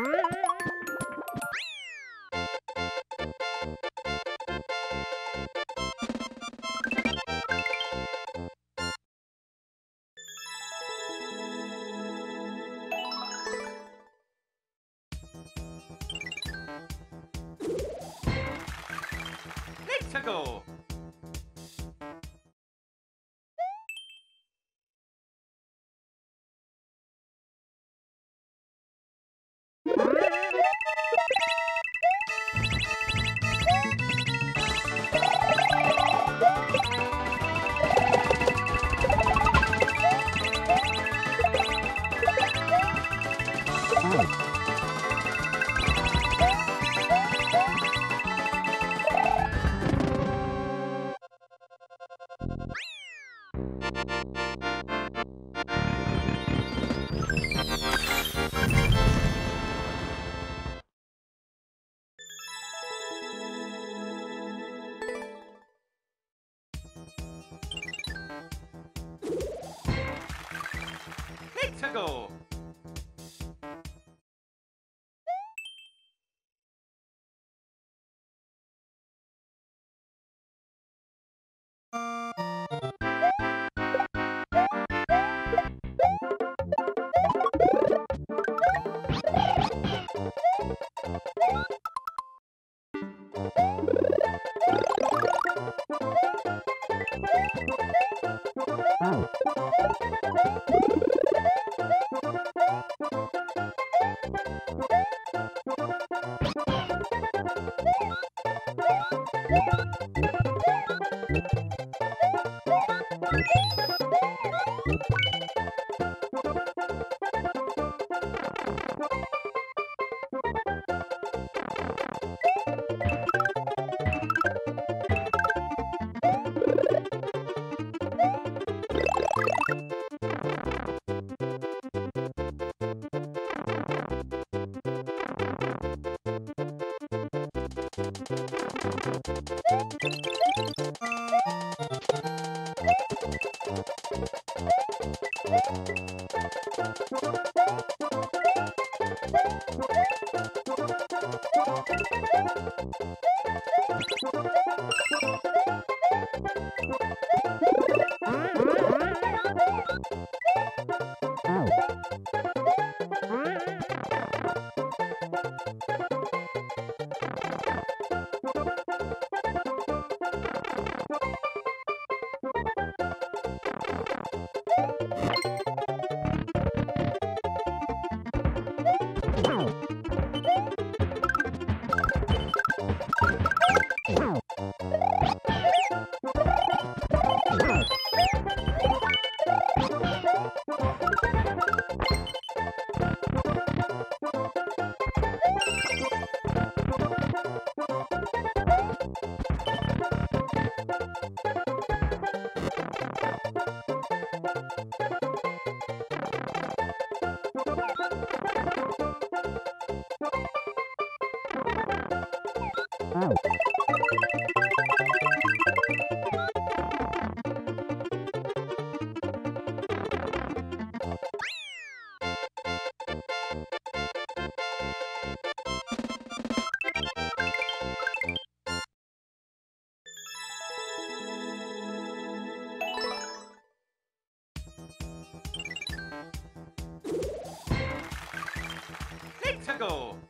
Let's go. Let's Let's go. Echo.